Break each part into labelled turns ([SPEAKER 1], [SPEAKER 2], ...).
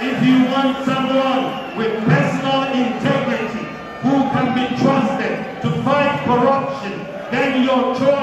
[SPEAKER 1] If you want someone with personal integrity who can be trusted to fight corruption, then your choice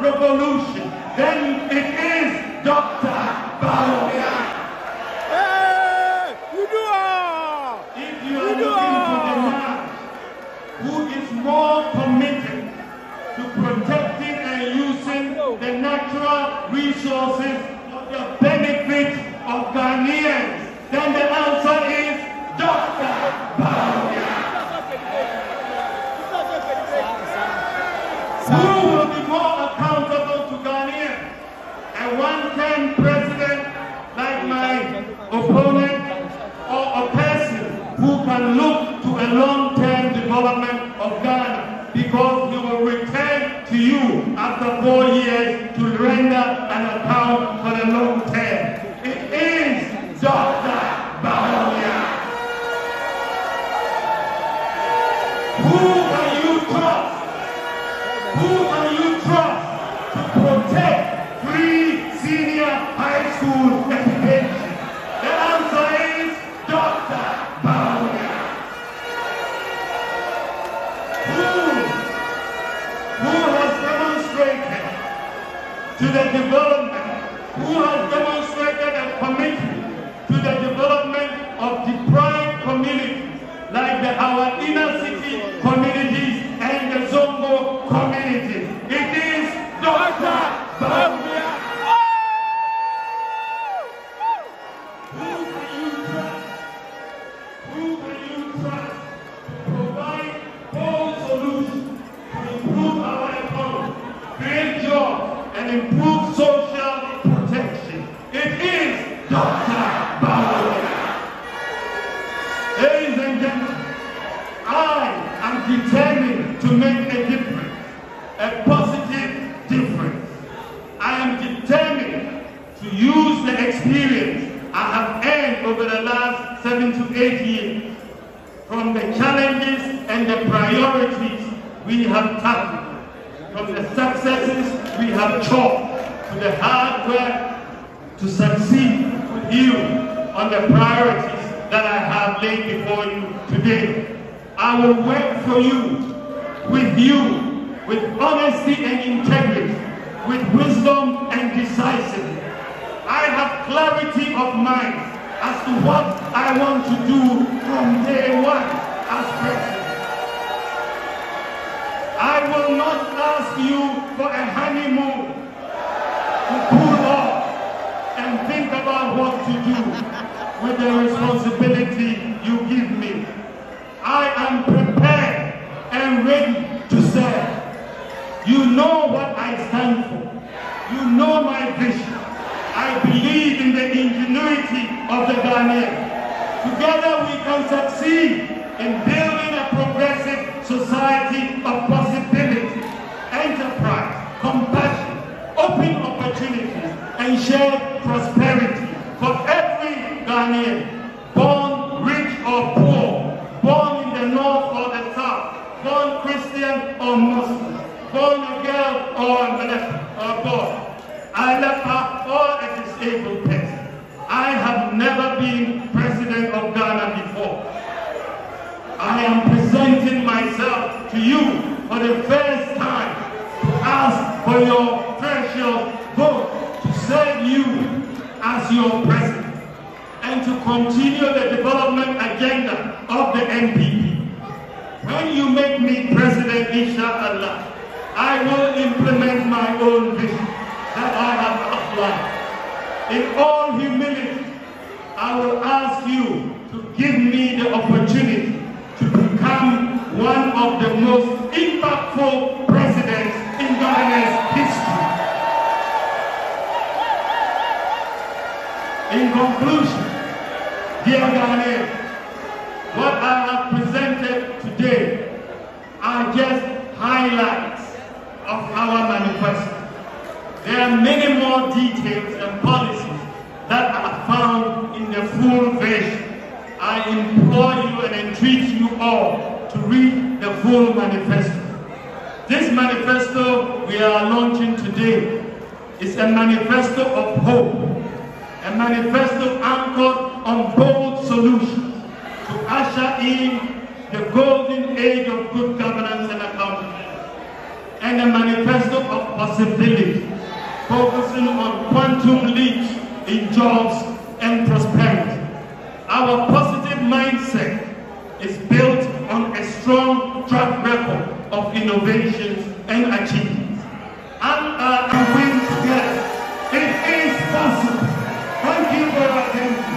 [SPEAKER 1] revolution, what I want to do from day one as president. I will not ask you for a honeymoon to cool off and think about what to do with the responsibility you give me. I am prepared and ready to serve. You know what I stand for. You know my vision. I believe in the ingenuity of the Ghanaian. Together we can succeed in building a progressive society of possibility, enterprise, compassion, open opportunities, and shared prosperity for every Ghanaian, born rich or poor, born in the north or the south, born Christian or Muslim, born a girl or a boy. I left out or a disabled person. I have never been president of Ghana before. I am presenting myself to you for the first time to ask for your precious vote to serve you as your president and to continue the development agenda of the NPP. When you make me president, inshallah, I will implement my own vision that I have outlined. In all humility, I will ask you to give me the opportunity to become one of the most impactful presidents in Ghana's history. In conclusion, dear Ghanaians, what I have presented today are just highlights of our manifesto. There are many more details and policies that are found in the full version. I implore you and entreat you all to read the full manifesto. This manifesto we are launching today is a manifesto of hope, a manifesto anchored on bold solutions to usher in the golden age of good governance and accountability, and a manifesto of possibility, focusing on quantum leaps in jobs and prosperity. Our positive mindset is built on a strong track record of innovations and achievements. And uh, win together. It is possible. Thank you for your.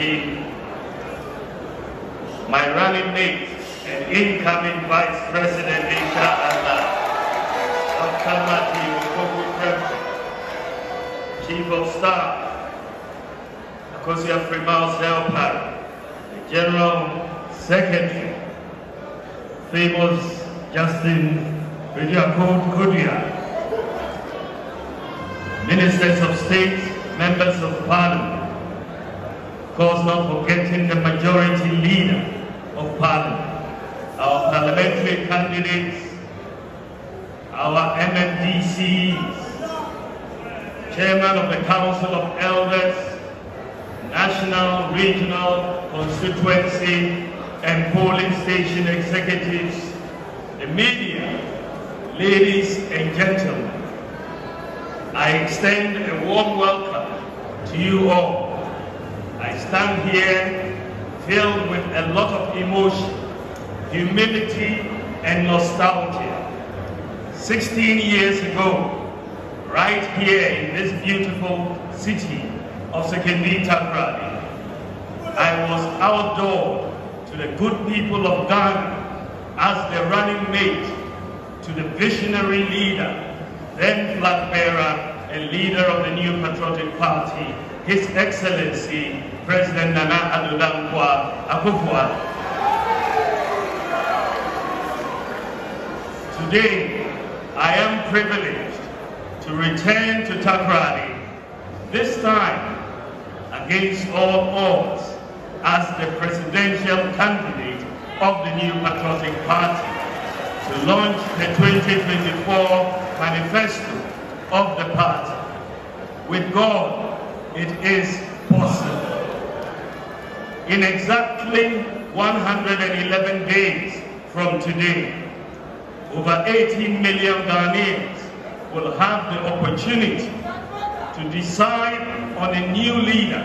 [SPEAKER 1] My running mate and incoming Vice President, inshallah, Dr. Matthew Opoku Prempeh, Chief of Staff, Akosua Frema Osei-Opare, the General Secretary, famous Justin Ridiakot Kodua, Ministers of State, Members of Parliament, of course not forgetting the majority leader of Parliament, our parliamentary candidates, our MMDCs, Chairman of the Council of Elders, National, Regional, Constituency, and Polling Station Executives, the media, ladies and gentlemen, I extend a warm welcome to you all. I stand here filled with a lot of emotion, humility, and nostalgia. 16 years ago, right here in this beautiful city of Sekondi Takoradi, I was outdoor to the good people of Ghana as the running mate to the visionary leader then flag bearer and leader of the new patriotic party, His Excellency President Nana Addo Dankwa ah, Akufo-Addo. Ah. Today, I am privileged to return to Takoradi, this time against all odds as the presidential candidate of the new patriotic party to launch the 2024 manifesto of the party. With God, it is possible. In exactly 111 days from today, over 18 million Ghanaians will have the opportunity to decide on a new leader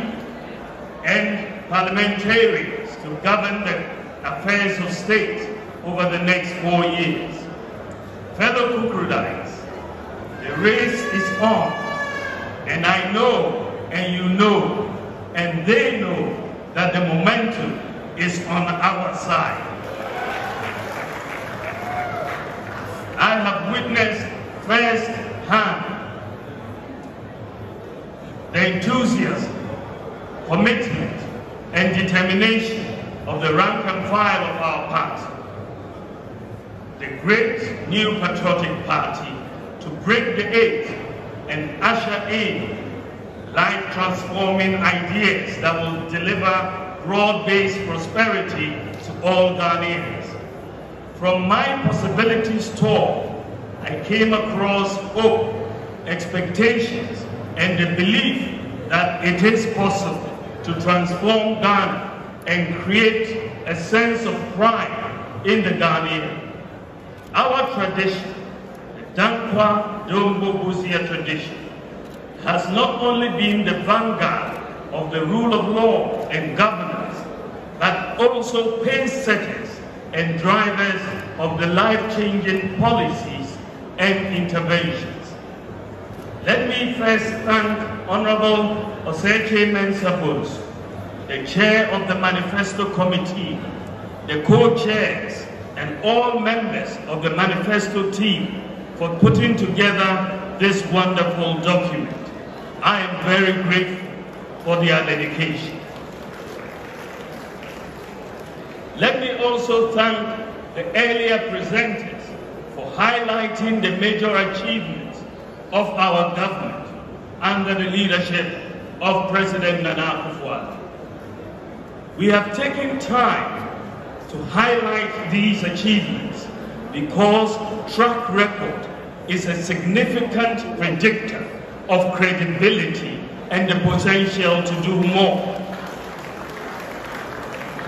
[SPEAKER 1] and parliamentarians to govern the affairs of state over the next four years. Fellow Kukurudites, the race is on, and I know, and you know, and they know that the momentum is on our side. I have witnessed firsthand the enthusiasm, commitment, and determination of the rank and file of our party the great new patriotic party to break the eight and usher in life-transforming ideas that will deliver broad-based prosperity to all Ghanaians. From my possibilities tour, I came across hope, expectations, and the belief that it is possible to transform Ghana and create a sense of pride in the Ghanaian. Our tradition, the Danquah Dombo Busia tradition, has not only been the vanguard of the rule of law and governance, but also pacesetters and drivers of the life-changing policies and interventions. Let me first thank Honorable Osei Kyei-Mensah-Bonsu, the chair of the Manifesto Committee, the co-chairs, and all members of the Manifesto team for putting together this wonderful document. I am very grateful for their dedication. Let me also thank the earlier presenters for highlighting the major achievements of our government under the leadership of President Nana Akufo-Addo. We have taken time to highlight these achievements because track record is a significant predictor of credibility and the potential to do more.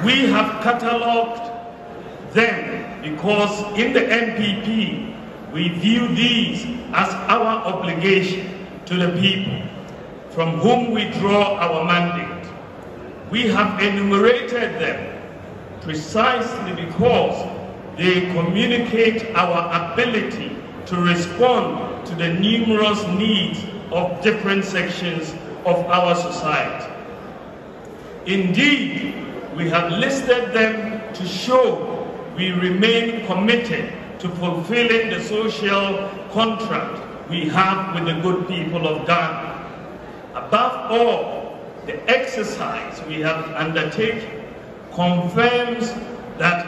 [SPEAKER 1] We have catalogued them because in the NPP we view these as our obligation to the people from whom we draw our mandate. We have enumerated them precisely because they communicate our ability to respond to the numerous needs of different sections of our society. Indeed, we have listed them to show we remain committed to fulfilling the social contract we have with the good people of Ghana. Above all, the exercise we have undertaken confirms that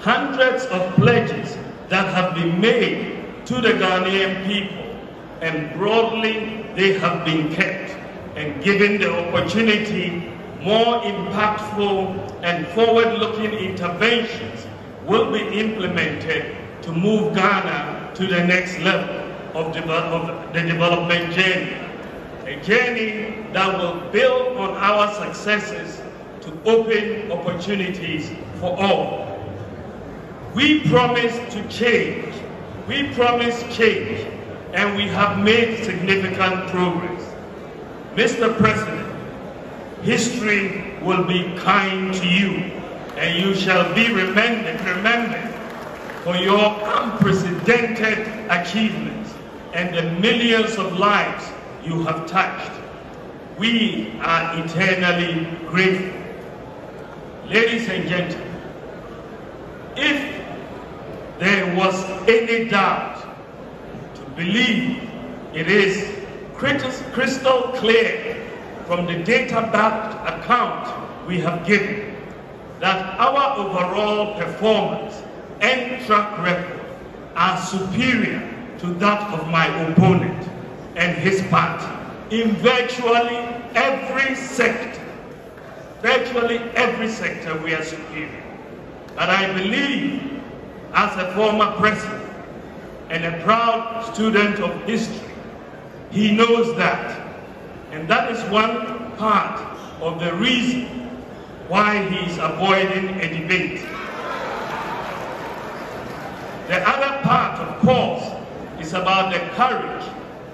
[SPEAKER 1] hundreds of pledges that have been made to the Ghanaian people and broadly they have been kept and given the opportunity more impactful and forward-looking interventions will be implemented to move Ghana to the next level of, de of the development journey. A journey that will build on our successes to open opportunities for all. We promise to change. We promise change, and we have made significant progress. Mr. President, history will be kind to you and you shall be remembered, remembered for your unprecedented achievements and the millions of lives you have touched. We are eternally grateful. Ladies and gentlemen, if there was any doubt believe it is crystal clear from the data-backed account we have given that our overall performance and track record are superior to that of my opponent and his party in virtually every sector. Virtually every sector we are superior. But I believe as a former president and a proud student of history, he knows that. And that is one part of the reason why he is avoiding a debate. The other part, of course, is about the courage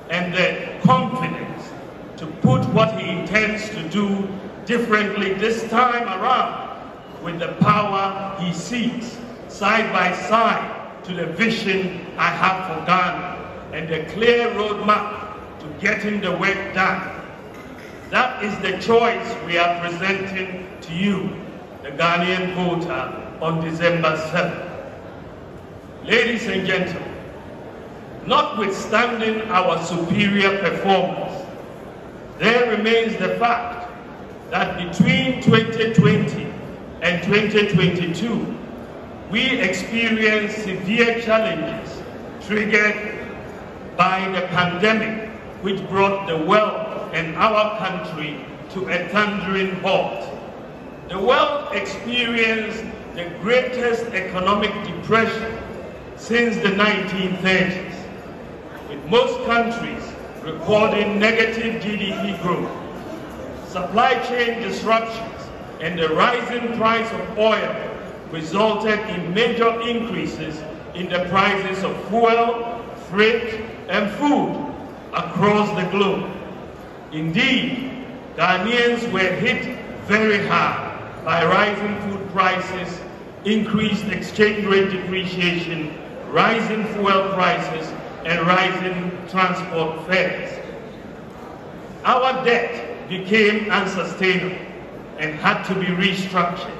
[SPEAKER 1] and the confidence to put what he intends to do differently this time around with the power he seeks side by side to the vision I have for Ghana and a clear roadmap to getting the work done. That is the choice we are presenting to you, the Ghanaian voter, on December 7th. Ladies and gentlemen, notwithstanding our superior performance, there remains the fact that between 2020 and 2022, we experienced severe challenges triggered by the pandemic, which brought the world and our country to a thundering halt. The world experienced the greatest economic depression since the 1930s, with most countries recording negative GDP growth. Supply chain disruptions and the rising price of oil resulted in major increases in the prices of fuel, freight, and food across the globe. Indeed, Ghanaians were hit very hard by rising food prices, increased exchange rate depreciation, rising fuel prices, and rising transport fares. Our debt became unsustainable and had to be restructured.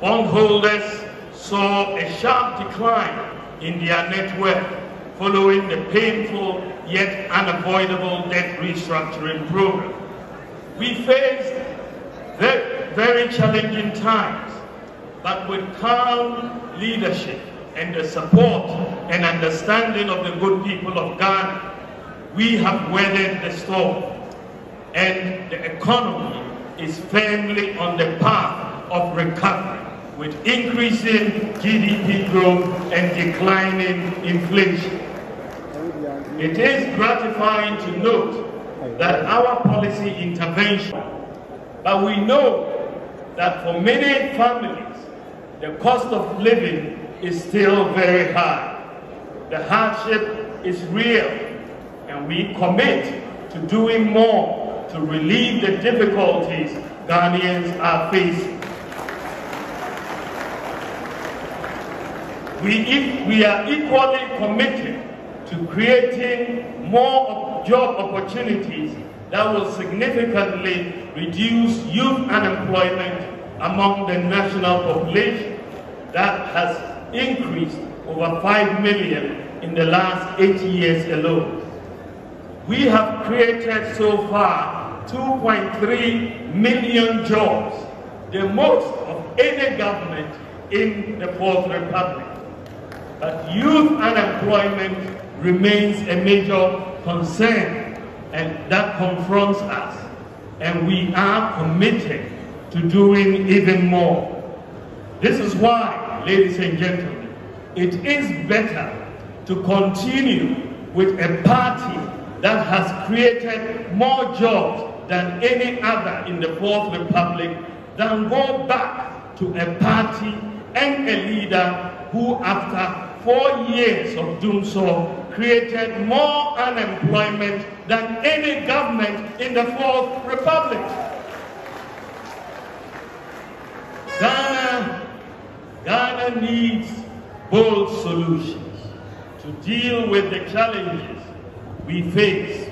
[SPEAKER 1] Bondholders saw a sharp decline in their net worth following the painful yet unavoidable debt restructuring program. We faced very very challenging times, but with calm leadership and the support and understanding of the good people of Ghana, we have weathered the storm. and the economy is firmly on the path of recovery with increasing GDP growth and declining inflation. It is gratifying to note that our policy intervention, but we know that for many families, the cost of living is still very high. The hardship is real, and we commit to doing more to relieve the difficulties Ghanaians are facing. We, we are equally committed to creating more job opportunities that will significantly reduce youth unemployment among the national population that has increased over 5 million in the last eight years alone. We have created so far 2.3 million jobs, the most of any government in the Fourth Republic. But youth unemployment remains a major concern and that confronts us. And we are committed to doing even more. This is why, ladies and gentlemen, it is better to continue with a party that has created more jobs than any other in the Fourth Republic than go back to a party and a leader who, after four years of doing so, created more unemployment than any government in the Fourth Republic. Ghana, Ghana needs bold solutions to deal with the challenges we face.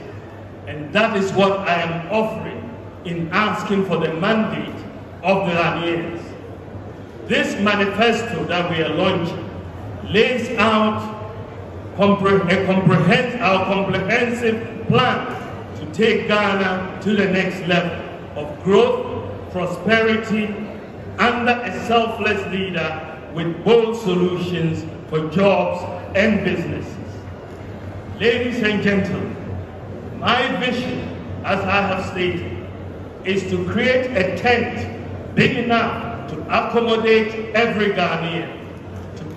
[SPEAKER 1] And that is what I am offering in asking for the mandate of the Ghanaians. This manifesto that we are launching lays out compre a comprehend our comprehensive plan to take Ghana to the next level of growth, prosperity, under a selfless leader with bold solutions for jobs and businesses. Ladies and gentlemen, my vision, as I have stated, is to create a tent big enough to accommodate every Ghanaian,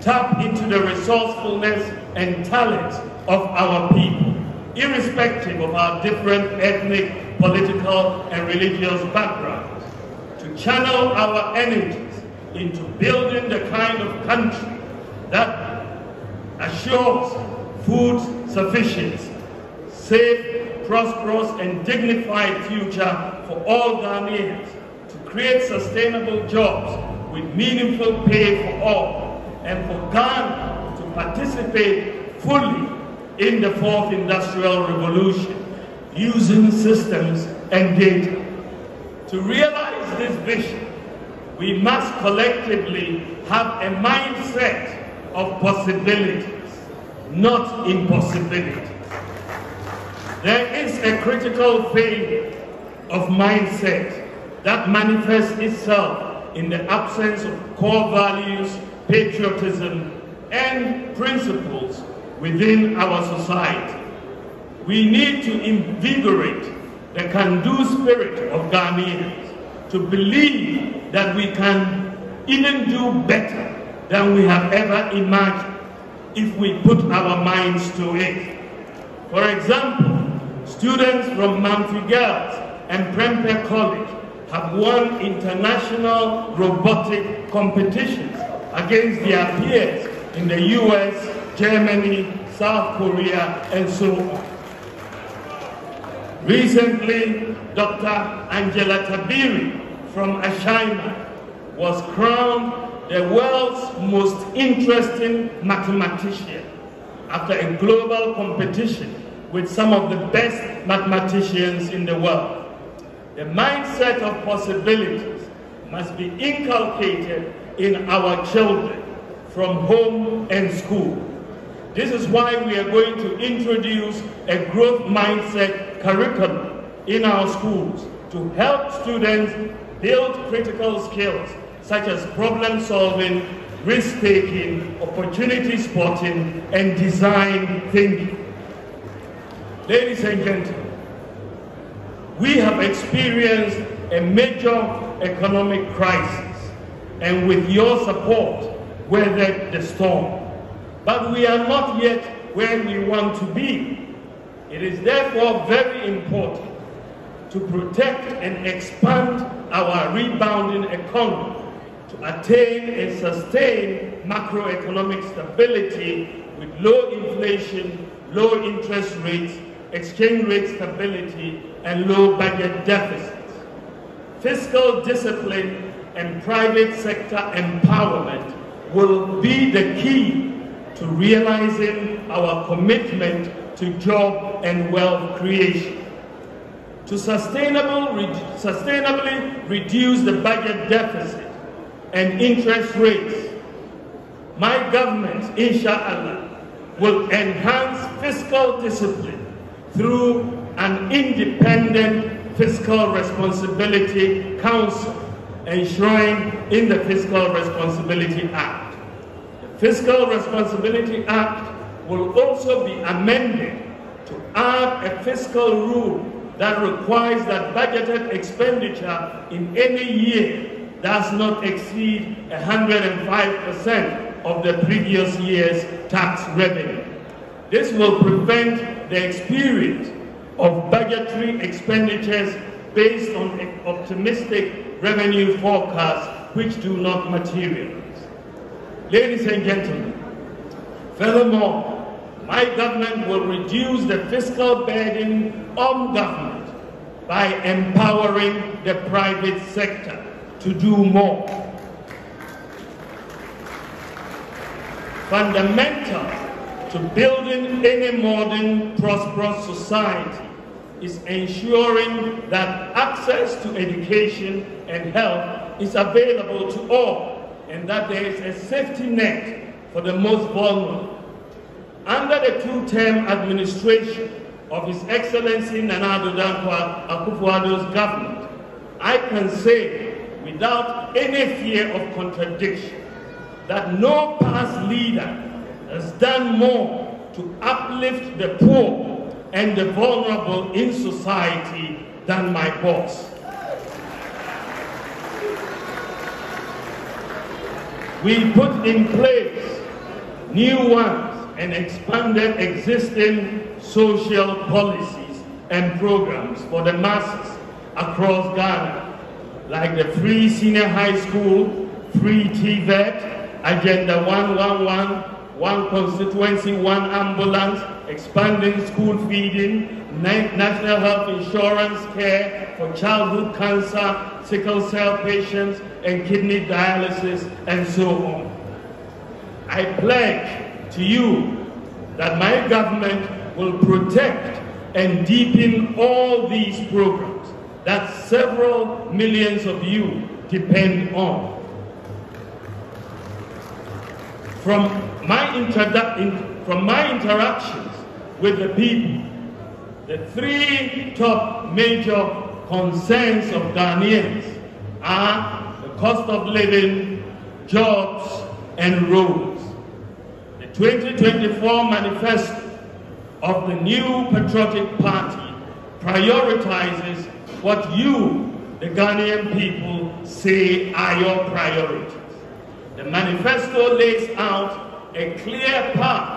[SPEAKER 1] tap into the resourcefulness and talent of our people, irrespective of our different ethnic, political, and religious backgrounds, to channel our energies into building the kind of country that assures food sufficiency, safe, prosperous, and dignified future for all Ghanaians, to create sustainable jobs with meaningful pay for all, and for Ghana to participate fully in the fourth industrial revolution using systems and data. To realize this vision, we must collectively have a mindset of possibilities, not impossibilities. There is a critical failure of mindset that manifests itself in the absence of core values, patriotism, and principles within our society. We need to invigorate the can-do spirit of Ghanaians to believe that we can even do better than we have ever imagined if we put our minds to it. For example, students from Mamfe Girls and Prempeh College have won international robotic competitions against their peers in the US, Germany, South Korea, and so on. Recently, Dr. Angela Tabiri from Ashaiman was crowned the world's most interesting mathematician after a global competition with some of the best mathematicians in the world. The mindset of possibilities must be inculcated in our children from home and school. This is why we are going to introduce a growth mindset curriculum in our schools to help students build critical skills such as problem solving, risk taking, opportunity spotting, and design thinking. Ladies and gentlemen, We have experienced a major economic crisis, and with your support, weathered the storm. But we are not yet where we want to be. It is therefore very important to protect and expand our rebounding economy to attain and sustain macroeconomic stability with low inflation, low interest rates, exchange rate stability, and low budget deficits. Fiscal discipline and private sector empowerment will be the key to realizing our commitment to job and wealth creation. To sustainably reduce the budget deficit and interest rates, my government, inshallah, will enhance fiscal discipline through an independent fiscal responsibility council enshrined in the Fiscal Responsibility Act. The Fiscal Responsibility Act will also be amended to add a fiscal rule that requires that budgeted expenditure in any year does not exceed 105% of the previous year's tax revenue. This will prevent the experience of budgetary expenditures based on optimistic revenue forecasts which do not materialize. Ladies and gentlemen, furthermore, my government will reduce the fiscal burden on government by empowering the private sector to do more. Fundamental to building any modern, prosperous society is ensuring that access to education and health is available to all and that there is a safety net for the most vulnerable. Under the two-term administration of His Excellency Nana Dankwa Akufo-Addo's government, I can say without any fear of contradiction that no past leader has done more to uplift the poor and the vulnerable in society than my boss. We put in place new ones and expanded existing social policies and programs for the masses across Ghana, like the free senior high school, free TVET, Agenda 111, one constituency, one ambulance, expanding school feeding, national health insurance care for childhood cancer, sickle cell patients, and kidney dialysis, and so on. I pledge to you that my government will protect and deepen all these programs that several millions of you depend on. From my, from my interactions with the people, the three top major concerns of Ghanaians are the cost of living, jobs, and roads. The 2024 manifesto of the new patriotic party prioritizes what you, the Ghanaian people, say are your priorities. The manifesto lays out a clear path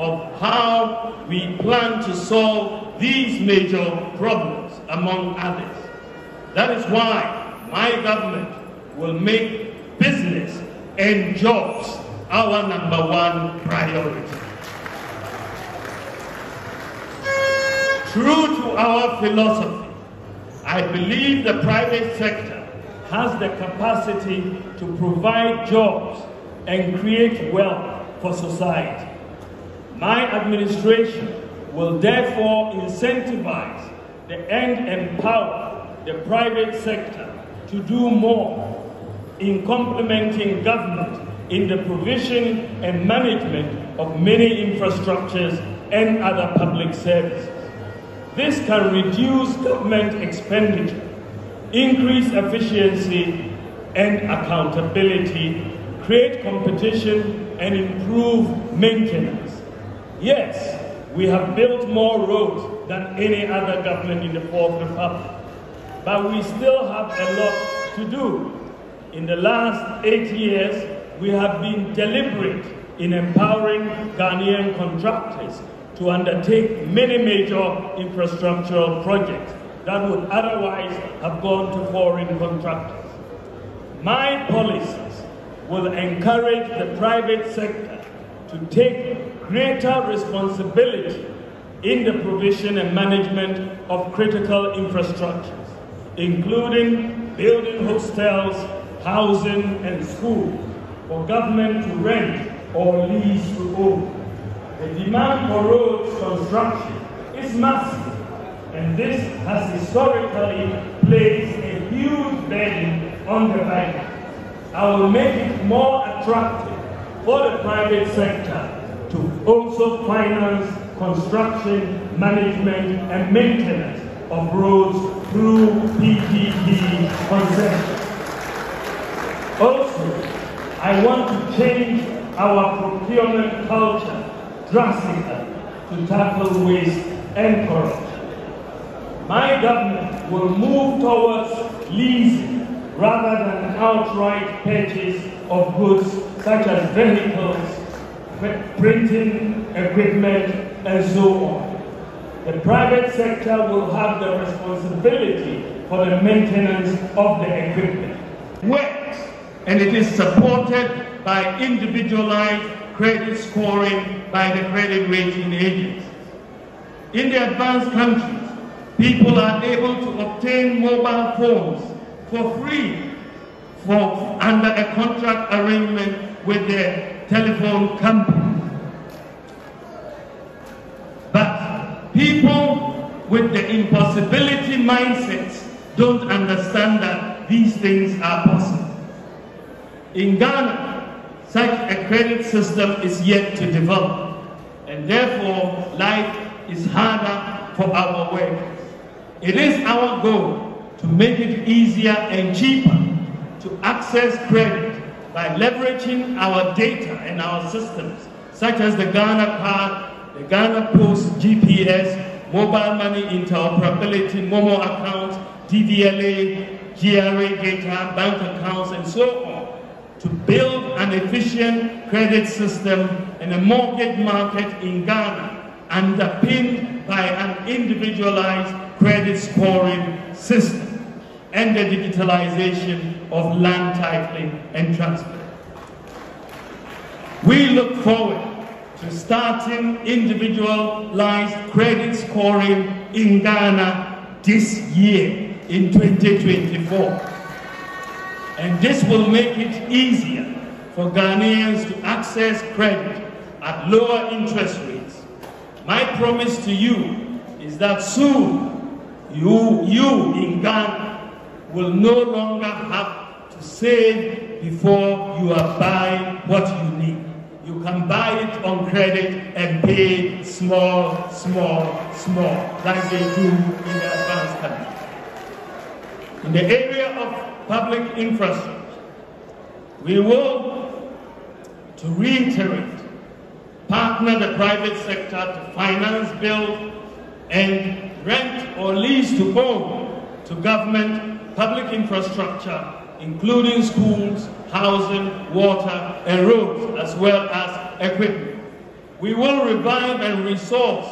[SPEAKER 1] of how we plan to solve these major problems, among others. That is why my government will make business and jobs our number one priority. True to our philosophy, I believe the private sector has the capacity to provide jobs and create wealth for society. My administration will therefore incentivize the and empower the private sector to do more in complementing government in the provision and management of many infrastructures and other public services. This can reduce government expenditure, increase efficiency and accountability, create competition and improve maintenance. Yes, we have built more roads than any other government in the Fourth Republic.
[SPEAKER 2] but we still have a lot to do. In the last eight years, we have been deliberate in empowering Ghanaian contractors to undertake many major infrastructural projects that would otherwise have gone to foreign contractors. My policies will encourage the private sector to take greater responsibility in the provision and management of critical infrastructures, including building hostels, housing, and schools for government to rent or lease to own. The demand for roads construction is massive, and this has historically placed a huge burden on the budget. I will make it more attractive for the private sector to also finance construction, management, and maintenance of roads through PPP concessions. Also, I want to change our procurement culture drastically to tackle waste and corruption. My government will move towards leasing rather than outright purchase of goods such as vehicles, printing equipment, and so on. The private sector will have the responsibility for the maintenance of the equipment.
[SPEAKER 1] Works, and it is supported by individualized credit scoring by the credit rating agencies. In the advanced countries, people are able to obtain mobile phones for free for, under a contract arrangement with their telephone company. But people with the impossibility mindsets don't understand that these things are possible. In Ghana, such a credit system is yet to develop, and therefore life is harder for our workers. It is our goal to make it easier and cheaper to access credit by leveraging our data and our systems, such as the Ghana card, the Ghana Post GPS, mobile money interoperability, Momo accounts, DVLA, GRA data, bank accounts, and so on to build an efficient credit system and a mortgage market in Ghana underpinned by an individualized credit scoring system and the digitalization of land titling and transfer. We look forward to starting individualized credit scoring in Ghana this year in 2024. And this will make it easier for Ghanaians to access credit at lower interest rates. My promise to you is that soon you, you in Ghana will no longer have to save before you are buying what you need. You can buy it on credit and pay small, small, small, like they do in the advanced countries. In the area of public infrastructure. We will, to reiterate, partner the private sector to finance, build, and rent or lease to own to government public infrastructure, including schools, housing, water, and roads, as well as equipment. We will revive and resource,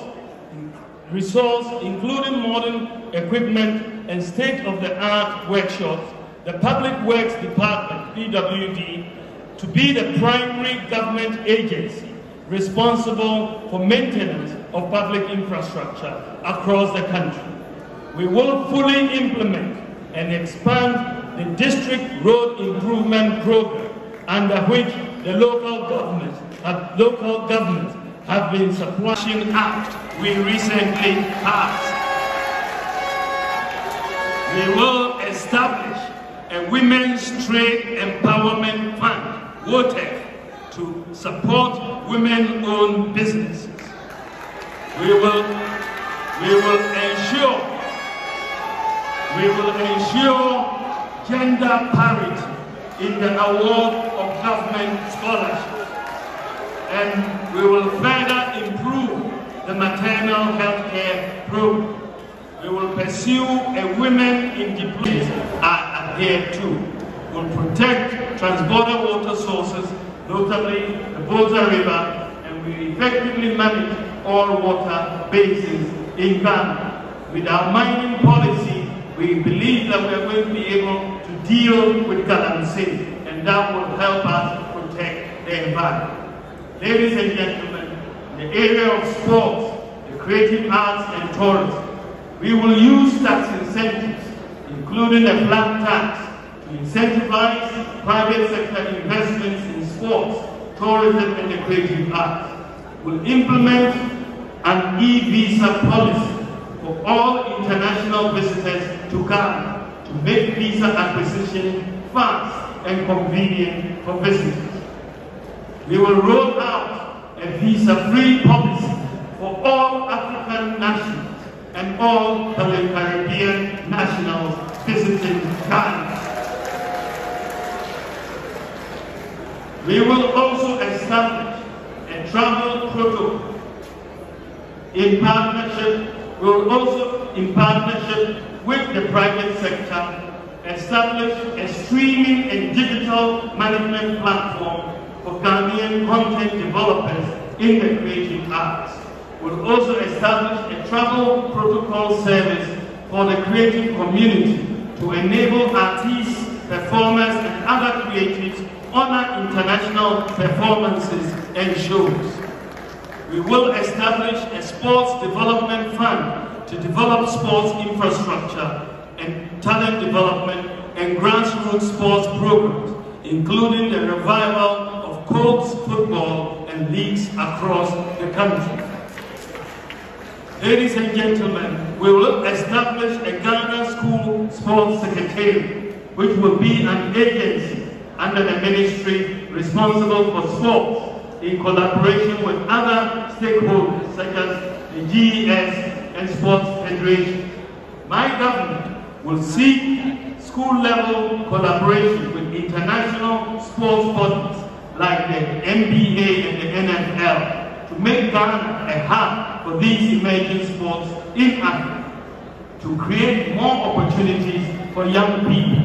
[SPEAKER 1] resource including modern equipment and state-of-the-art workshops the Public Works Department, PWD, to be the primary government agency responsible for maintenance of public infrastructure across the country. We will fully implement and expand the district road improvement program under which the local governments have, local have been supplying act we recently passed. We will establish a Women's Trade Empowerment Fund, WOTEF, to support women-owned businesses. We will, we will ensure, we will ensure gender parity in the award of government scholarships. And we will further improve the maternal health care program. We will pursue a women in diplomacy are adhered to. We'll protect transborder water sources, notably the Volta River, and we effectively manage all water basins in Ghana. With our mining policy, we believe that we are going to be able to deal with galamsey, and that will help us protect the environment. Ladies and gentlemen, in the area of sports, the creative arts and tourism, we will use tax incentives, including a flat tax, to incentivize private sector investments in sports, tourism, and the creative arts. We'll implement an e-visa policy for all international visitors to Ghana to make visa acquisition fast and convenient for visitors. We will roll out a visa-free policy for all African nationals and all Caribbean nationals visiting Ghana. We will also establish a travel protocol in partnership, we will also, in partnership with the private sector, establish a streaming and digital management platform for Ghanaian content developers in the creative arts We will also establish a travel protocol service for the creative community to enable artists, performers, and other creatives honor international performances and shows. We will establish a sports development fund to develop sports infrastructure and talent development and grassroots sports programs, including the revival of Colts football and leagues across the country. Ladies and gentlemen, we will establish a Ghana School Sports Secretariat, which will be an agency under the ministry responsible for sports in collaboration with other stakeholders such as the GES and Sports Federation. My government will seek school-level collaboration with international sports bodies like the NBA and the NFL to make Ghana a hub for these emerging sports in Africa to create more opportunities for young people.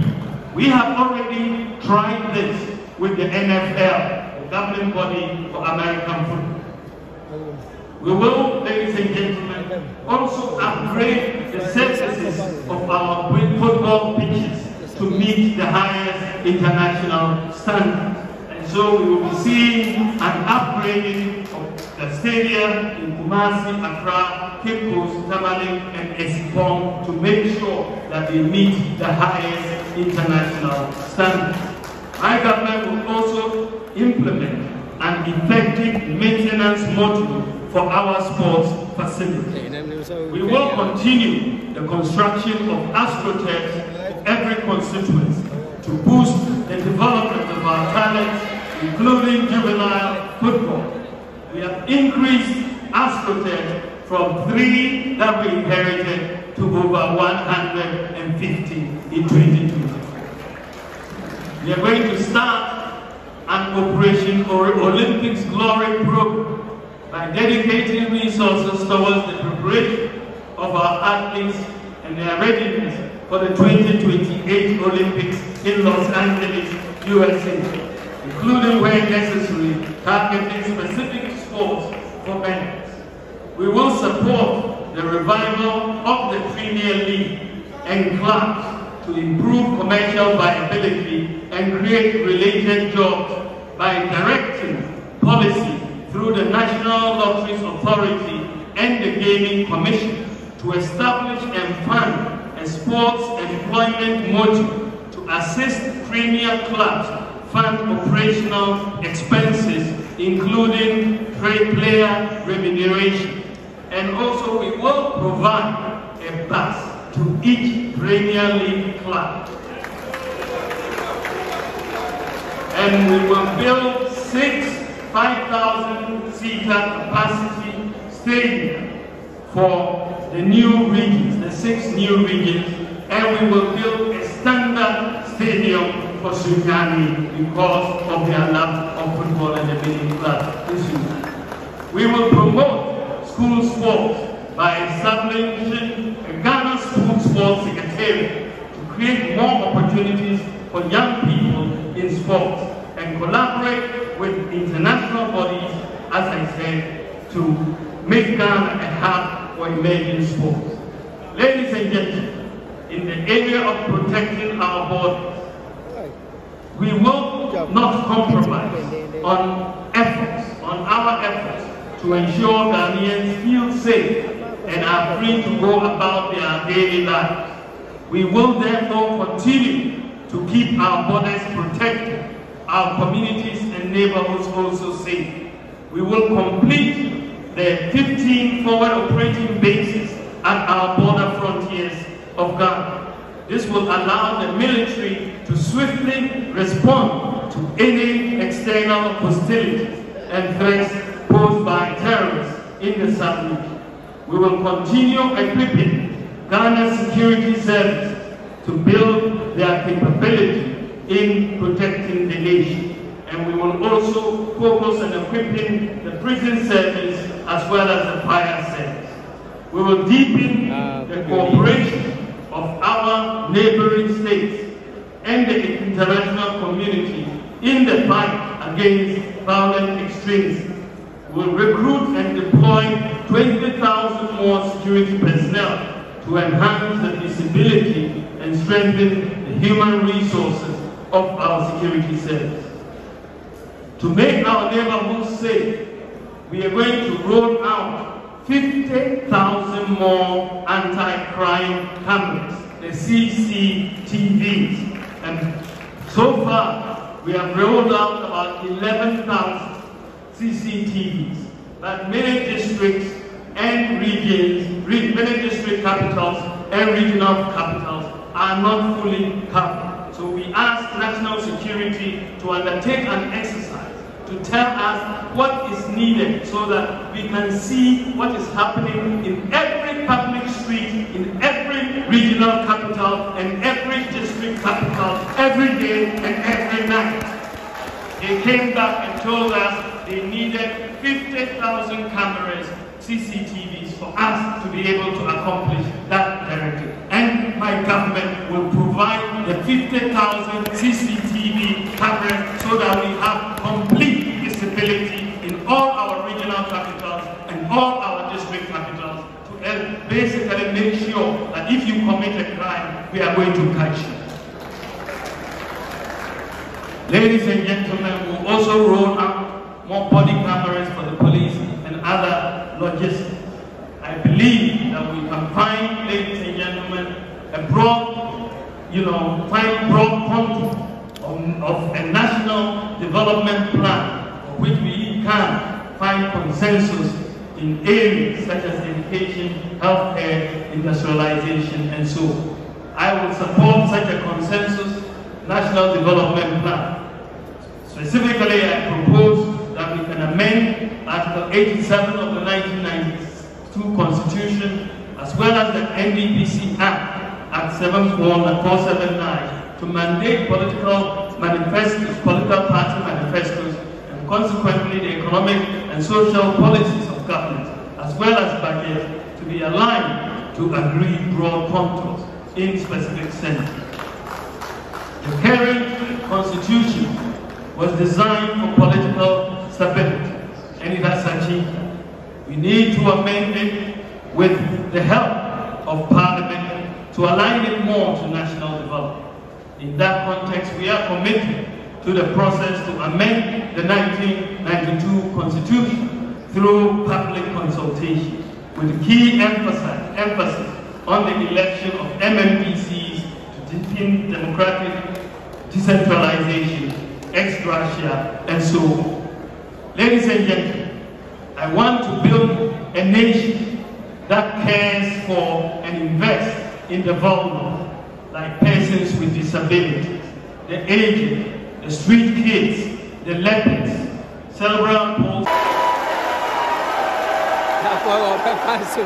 [SPEAKER 1] We have already tried this with the NFL, governing body for American football. We will, ladies and gentlemen, also upgrade the services of our football pitches to meet the highest international standards. And so we will be seeing an upgrading of the stadium in Kumasi, Accra, Cape Coast, Tamale, and Essipong to make sure that they meet the highest international standards. My government will also implement an effective maintenance module for our sports facilities. We will continue the construction of astroturfs for every constituency to boost the development of our talents, including juvenile football. We have increased astroturf from three that we inherited to over 150 in 2020. We are going to start an Operation Olympics Glory program by dedicating resources towards the preparation of our athletes and their readiness for the 2028 Olympics in Los Angeles, USA, including where necessary, targeting specific sports for benefits. We will support the revival of the Premier League and clubs to improve commercial viability and create related jobs by directing policy through the National Lotteries Authority and the Gaming Commission to establish and fund a sports employment module to assist premier clubs fund operational expenses, including player remuneration. And also we will provide a bus to each Premier League club. And we will build six 5,000 seater capacity stadium for the new regions, the six new regions, and we will build a standard stadium for Sunyani because of their love of football and the middle class We will promote school sports by establishing a Ghana School Sports To create more opportunities for young people in sports and collaborate with international bodies, as I said, to make Ghana a hub for emerging sports. Ladies and gentlemen, in the area of protecting our borders, we will not compromise on efforts, on our efforts to ensure Ghanaians feel safe and are free to go about their daily lives. We will therefore continue to keep our borders protected, our communities and neighborhoods also safe. We will complete the 15 forward operating bases at our border frontiers of Ghana. This will allow the military to swiftly respond to any external hostilities and threats posed by terrorists in the sub-region. We will continue equipping Ghana's security service to build their capability in protecting the nation. And we will also focus on equipping the prison service as well as the fire service. We will deepen uh, the cooperation of our neighboring states and the international community in the fight against violent extremism. We will recruit and deploy 20,000 more security personnel to enhance the visibility and strengthen the human resources of our security service. To make our neighborhoods safe, we are going to roll out 50,000 more anti-crime cameras, the CCTVs. And so far, we have rolled out about 11,000 CCTVs. But many districts and regions, many district capitals and regional capitals are not fully covered. So we ask national security to undertake an exercise to tell us what is needed so that we can see what is happening in every public street, in every regional capital, and every district capital, every day and every night. They came back and told us they needed 50,000 cameras, CCTVs, for us to be able to accomplish that directive. And my government will provide the 50,000 CCTV cameras so that we have complete visibility in all our regional capitals and all our district capitals to basically make sure that if you commit a crime, we are going to catch you. Ladies and gentlemen, we'll also roll out more body cameras for the police other logistics. I believe that we can find, ladies and gentlemen, a broad, you know, find broad contour of, of a national development plan for which we can find consensus in areas such as education, healthcare, industrialization, and so on. I will support such a consensus national development plan. Specifically, I propose that we can amend Article 87 of the 1992 Constitution, as well as the NDPC Act, Act 714 to mandate political manifestos, political party manifestos, and consequently the economic and social policies of government, as well as budget, to be aligned to agreed broad contours in specific sense. The current constitution was designed for political stability, and it has achieved we need to amend it with the help of Parliament to align it more to national development. In that context, we are committed to the process to amend the 1992 Constitution through public consultation, with key emphasis, emphasis on the election of MMDCs to deepen democratic decentralization, ex gratia, and so on. Ladies and gentlemen, I want to build a nation that cares for and invests in the vulnerable, like persons with disabilities, the aged, the street kids, the lepers, cerebral palsy.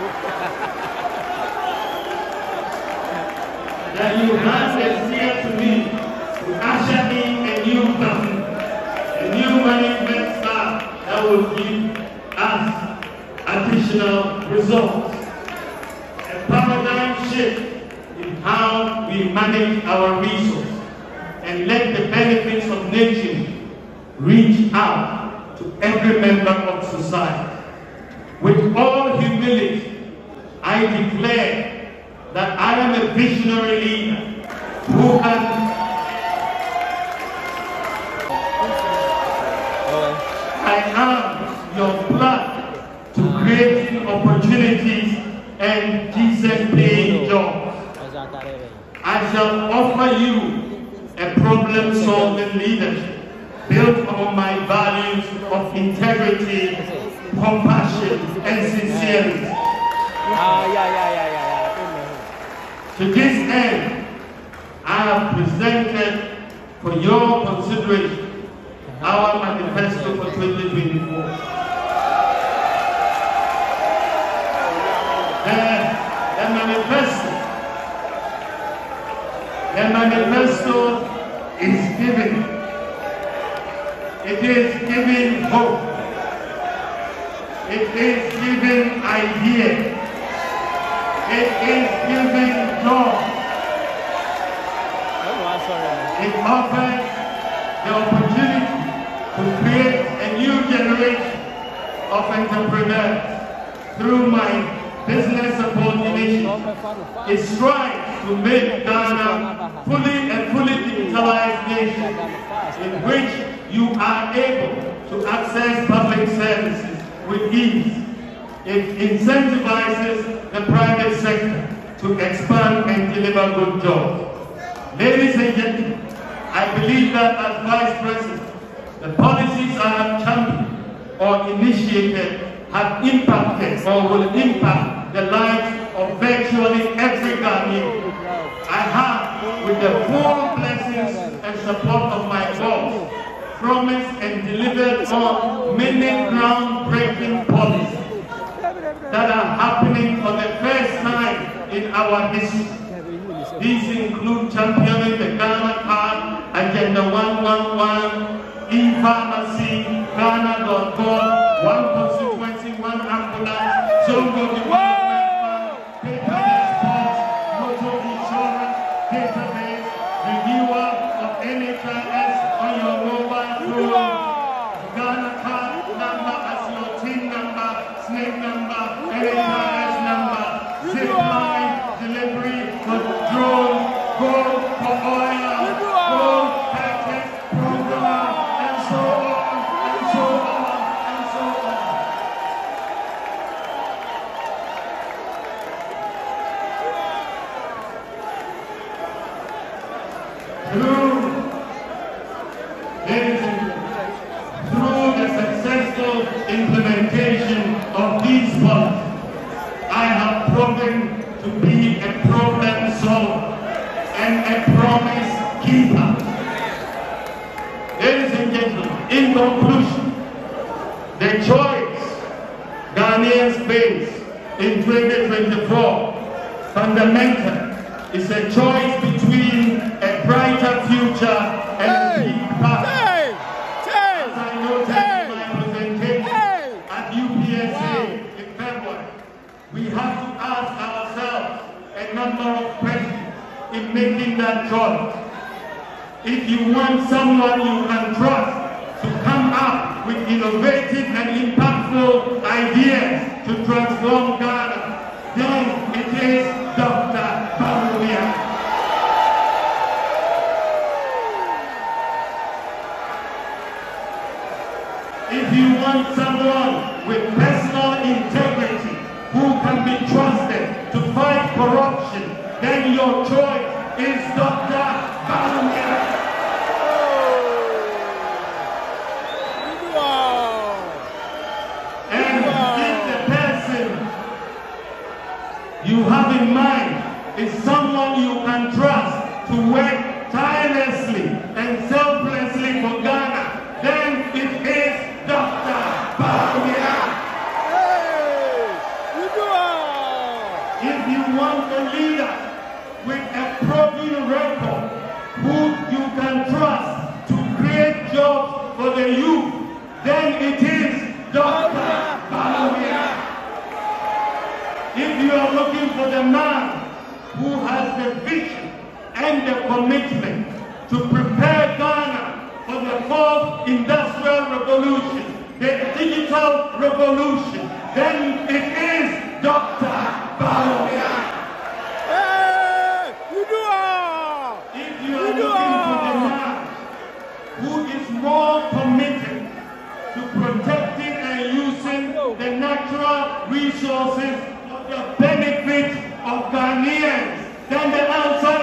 [SPEAKER 1] that you have a to me as additional results. A paradigm shift in how we manage our resources and let the benefits of nature reach out to every member of society. With all humility, I declare that I am a visionary leader who can creating opportunities and decent paying jobs. I shall offer you a problem-solving leadership built on my values of integrity, compassion, and sincerity. To this end, I have presented for your consideration our manifesto for 2024. Manifesto, the manifesto is giving, it is giving hope, it is giving idea, it is giving joy. It offers the opportunity to create a new generation of entrepreneurs through my business support initiative. It strives to make Ghana fully and fully digitalized nation in which you are able to access public services with ease. It incentivizes the private sector to expand and deliver good jobs. Ladies and gentlemen, I believe that as Vice President, the policies I have championed or initiated have impacted or will impact the lives of virtually every Ghanaian. I have, with the full blessings and support of my boss, promised and delivered on many groundbreaking policies that are happening for the first time in our history. These include championing the Ghana Card, Agenda 111, e-pharmacy, in making that choice. If you want someone you can trust to come up with innovative and impactful ideas to transform Ghana, then it is Dr. Bawumia. If you want someone with personal integrity who can be trusted to fight corruption, then your choice commitment to prepare Ghana for the fourth industrial revolution, the digital revolution, then it is Dr. Bawumia.
[SPEAKER 3] Hey.
[SPEAKER 1] If you are looking for the man who is more committed to protecting and using the natural resources for the benefit of Ghanaians, then the answer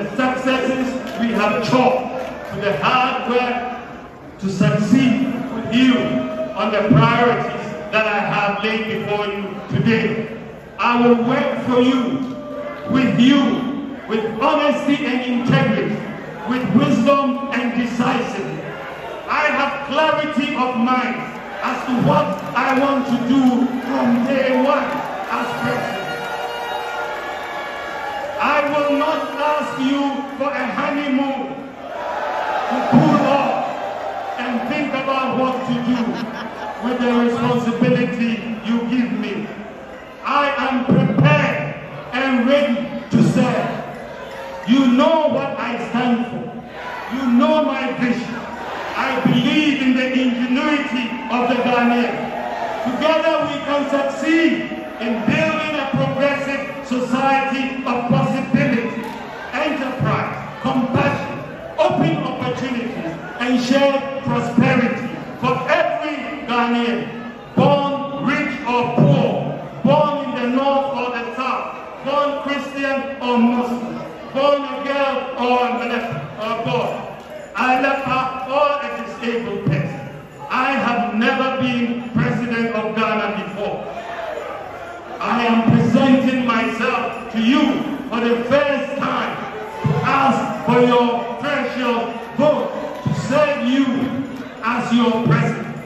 [SPEAKER 1] the successes we have chalked to the hard work to succeed with you on the priorities that I have laid before you today. I will work for you, with you, with honesty and integrity, with wisdom and decisiveness. I have clarity of mind as to what I want to do from day one as president. I will not ask you for a honeymoon to cool off and think about what to do with the responsibility you give me. I am prepared and ready to serve. You know what I stand for. You know my vision. I believe in the ingenuity of the Ghanaian. Together we can succeed in building a progressive society of possibility, enterprise, compassion, open opportunities, and shared prosperity for every Ghanaian, born rich or poor, born in the north or the south, born Christian or Muslim, born a girl or a boy. I left all a disabled person. I have never been president of Ghana before. I am presenting myself to you for the first time to ask for your precious vote to serve you as your president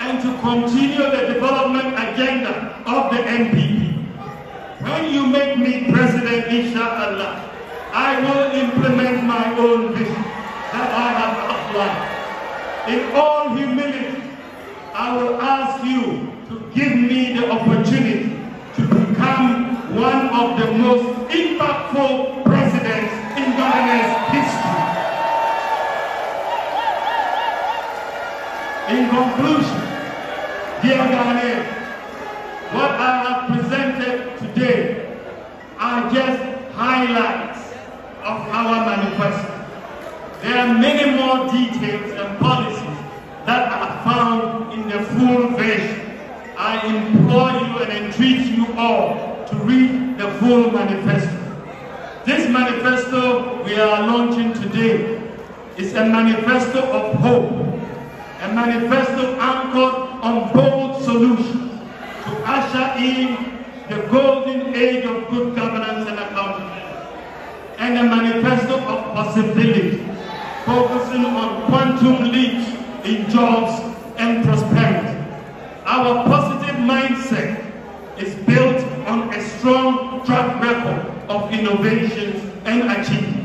[SPEAKER 1] and to continue the development agenda of the NPP. When you make me president, inshallah, I will implement my own vision that I have outlined. In all humility, I will ask you to give me the opportunity to become one of the most impactful In conclusion, dear Ghanaians, what I have presented today are just highlights of our manifesto. There are many more details and policies that are found in the full version. I implore you and entreat you all to read the full manifesto. This manifesto we are launching today is a manifesto of hope, a manifesto anchored on bold solutions to usher in the golden age of good governance and accountability and a manifesto of possibility focusing on quantum leaps in jobs and prosperity. Our positive mindset is built on a strong track record of innovation and achievement.